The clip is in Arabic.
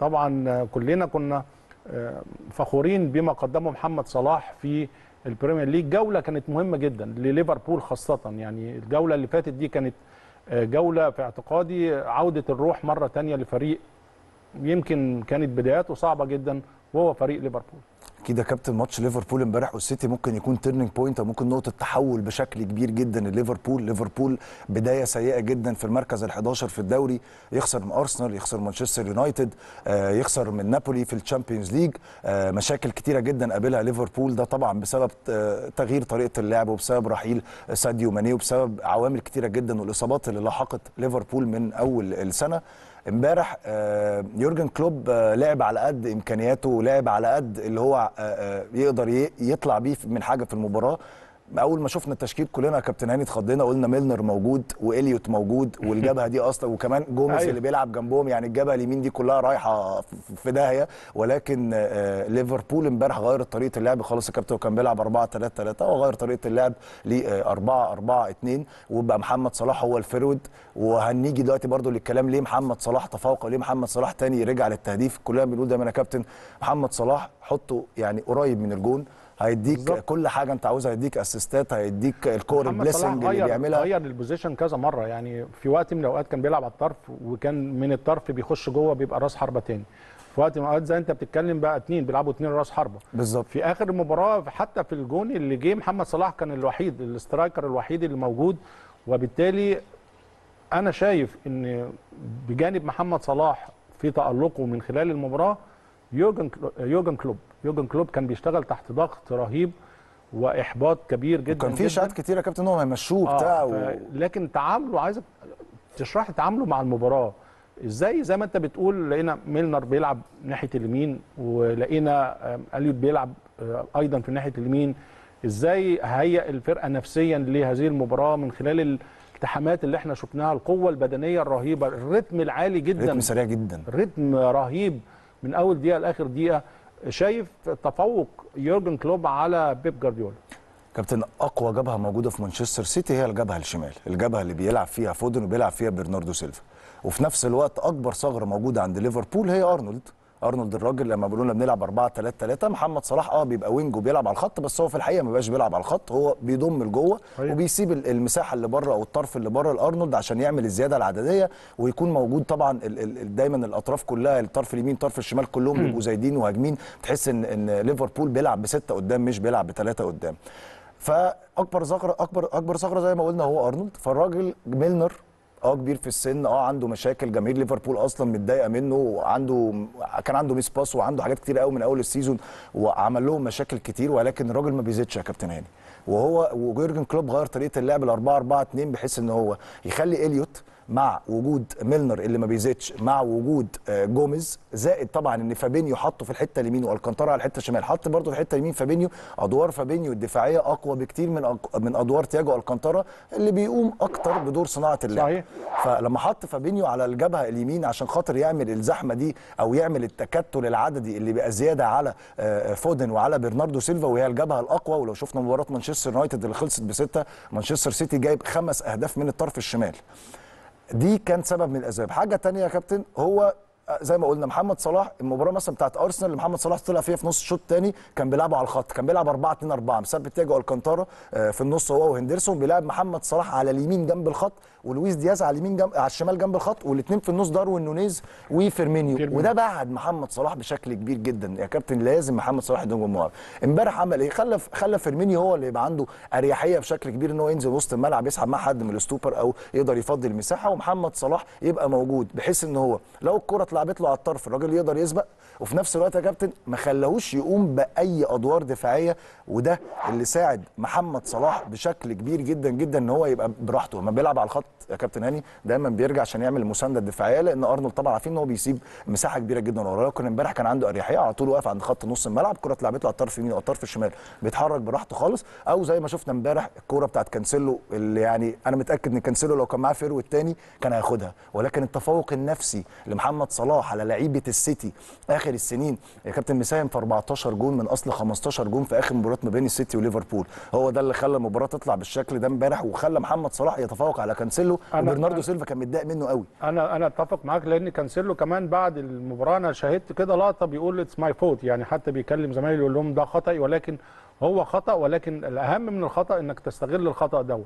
طبعا كلنا كنا فخورين بما قدمه محمد صلاح في ال Premier League. جولة كانت مهمة جدا لليفربول خاصة. يعني الجولة اللي فاتت دي كانت جولة في اعتقادي عودة الروح مرة تانية لفريق يمكن كانت بداياته صعبة جدا وهو فريق ليفربول. أكيد يا كابتن ماتش ليفربول امبارح والسيتي ممكن يكون turning point أو ممكن نقطة تحول بشكل كبير جدا لليفربول. ليفربول بداية سيئة جدا في المركز ال11 في الدوري. يخسر من أرسنال يخسر مانشستر يونايتد آه يخسر من نابولي في ال Champions League. آه مشاكل كتيرة جدا قابلها ليفربول. ده طبعا بسبب آه تغيير طريقة اللعب وبسبب رحيل ساديو ماني وبسبب عوامل كتيرة جدا والإصابات اللي لاحقت ليفربول من أول السنة. امبارح يورجن كلوب لعب على قد إمكانياته ولعب على قد اللي هو يقدر يطلع بيه من حاجة في المباراة. أول ما شفنا التشكيل كلنا يا كابتن هاني اتخضينا قلنا ميلنر موجود وإليوت موجود والجبهة دي أصلا وكمان جوميز أيوه. اللي بيلعب جنبهم يعني الجبهة اليمين دي كلها رايحة في داهية. ولكن ليفربول امبارح غير طريقة اللعب خالص يا كابتن وكان بيلعب 4 3 3 وغير طريقة اللعب ل 4 4 2 وبقى محمد صلاح هو ال forward وهنيجي دلوقتي برده للكلام ليه محمد صلاح تفوق؟ ليه محمد صلاح تاني رجع للتهديف؟ كلنا بنقول دايما يا كابتن محمد صلاح حطه يعني قريب من الجون. هيديك بالزبط. كل حاجة انت عاوزها هيديك assist ات هيديك الكور ال placing اللي بيعملها. غير ال position كذا مرة. يعني في وقت من الأوقات كان بيلعب على الطرف وكان من الطرف بيخش جوه بيبقى راس حربة تاني. في وقت من الأوقات زي انت بتتكلم بقى اثنين بيلعبوا اثنين راس حربة. بالظبط. في آخر المباراة حتى في الجون اللي جه محمد صلاح كان الوحيد ال striker الوحيد اللي موجود. وبالتالي أنا شايف إن بجانب محمد صلاح في تألقه من خلال المباراة يورجن يورجن كلوب. يورجن كلوب كان بيشتغل تحت ضغط رهيب وإحباط كبير جدا وكان في إشاعات كتير يا كابتن هم هيمشوه بتاع و... لكن تعامله عايزك تشرح لي تعامله مع المباراة. إزاي؟ زي ما أنت بتقول لقينا ميلنر بيلعب ناحية اليمين ولقينا أليوت بيلعب أيضا في ناحية اليمين. إزاي هيئ الفرقة نفسيا لهذه المباراة من خلال الالتحامات اللي إحنا شفناها القوة البدنية الرهيبة ال rhythm العالي جدا. rhythm سريع جدا. rhythm رهيب. من أول دقيقة لآخر دقيقة شايف تفوق يورجن كلوب على بيب جوارديولا؟ كابتن أقوى جبهة موجودة في مانشستر سيتي هي الجبهة الشمال الجبهة اللي بيلعب فيها فودن وبيلعب فيها برناردو سيلفا. وفي نفس الوقت أكبر ثغرة موجودة عند ليفربول هي أرنولد. أرنولد الراجل لما بيقولوا لنا بنلعب 4 3 3 محمد صلاح آه بيبقى وينج وبيلعب على الخط بس هو في الحقيقة ما بيبقاش بيلعب على الخط هو بيضم لجوه وبيسيب المساحة اللي بره أو الطرف اللي بره لأرنولد عشان يعمل الزيادة العددية ويكون موجود طبعا ال ال دايما الأطراف كلها الطرف اليمين الطرف الشمال كلهم بيبقوا زايدين وهاجمين تحس ان إن ليفربول بيلعب بستة قدام مش بيلعب بثلاثه قدام. فأكبر ثغره اكبر أكبر ثغرة زي ما قلنا هو أرنولد فالراجل ميلنر آه كبير في السن آه عنده مشاكل جماهير ليفربول أصلا متضايقة منه وعنده كان عنده miss pass وعنده حاجات كتير قوي من أول ال season وعمل لهم مشاكل كتير ولكن الراجل ما بيزيدش يا كابتن هاني. وهو يورجن كلوب غير طريقة اللعب ال 4 4 2 بحيث إن هو يخلي إليوت مع وجود ميلنر اللي ما بيزيدش مع وجود جوميز. زائد طبعا إن فابينيو حطه في الحتة اليمين وألكانتارا على الحتة الشمال. حط برده في الحتة اليمين فابينيو. أدوار فابينيو الدفاعية أقوى بكتير من من أدوار تياجو الكانتارا اللي بيقوم أكتر بدور صناعة اللعب. صحيح. فلما حط فابينيو على الجبهة اليمين عشان خاطر يعمل الزحمة دي أو يعمل التكتل العددي اللي بقى زيادة على فودن وعلى برناردو سيلفا وهي الجبهة الأقوى. ولو شفنا مباراة مانشستر يونايتد اللي خلصت بستة مانشستر سيتي جايب خمس أهداف من الطرف الشمال. دي كان سبب من الأسباب. حاجة تانية يا كابتن هو زي ما قلنا محمد صلاح المباراة مثلا بتاعت أرسنال اللي محمد صلاح طلع فيها في نص الشوط الثاني كان بيلعبوا على الخط كان بيلعب 4 2 4 مثبت تياجو ألكانتارا في النص هو وهندرسون بيلعب محمد صلاح على اليمين جنب الخط ولويس دياز على اليمين جنب على الشمال جنب الخط والاثنين في النص داروين نونيز وفيرمينيو. وده بعد محمد صلاح بشكل كبير جدا. يا كابتن لازم محمد صلاح يدوم المواقف امبارح عمل إيه؟ خلى خلى فيرمينيو هو اللي يبقى عنده أريحية بشكل كبير إن هو ينزل وسط الملعب يسحب مع حد من ال stopper أو يقدر يفضي المساحة ومحمد صلاح يبقى موجود بحيث إن هو لو الكرة اتلعبت له على الطرف الراجل يقدر يسبق. وفي نفس الوقت يا كابتن ما خلاهوش يقوم بأي أدوار دفاعية. وده اللي ساعد محمد صلاح بشكل كبير جدا جدا إن هو يبقى براحته. لما بيلعب على الخط يا كابتن هاني دايما بيرجع عشان يعمل المساندة الدفاعية لأن أرنولد طبعا عارفين إن هو بيسيب مساحة كبيرة جدا وراه لكن امبارح كان عنده أريحية على طول واقف عند خط نص الملعب الكره اتلعبت له على الطرف اليمين أو الطرف الشمال. بيتحرك براحته خالص. أو زي ما شفنا امبارح الكورة بتاعت كانسيلو اللي يعني أنا متأكد إن كانسيلو لو كان معاه فيرو تاني كان هياخدها. ولكن التفوق النفسي لمحمد صلاح صلاح على لعيبة السيتي آخر السنين. يا كابتن مساهم في 14 جون من أصل 15 جون في آخر مباراة ما بين السيتي وليفربول. هو ده اللي خلى المباراة تطلع بالشكل ده امبارح وخلى محمد صلاح يتفوق على كانسيلو وبرناردو سيلفا كان متضايق منه قوي. أنا أنا أتفق معاك لأن كانسيلو كمان بعد المباراة أنا شاهدت كده لقطة بيقول it's my fault يعني حتى بيكلم زمايله يقول لهم ده خطأي ولكن هو خطأ ولكن الأهم من الخطأ إنك تستغل الخطأ ده.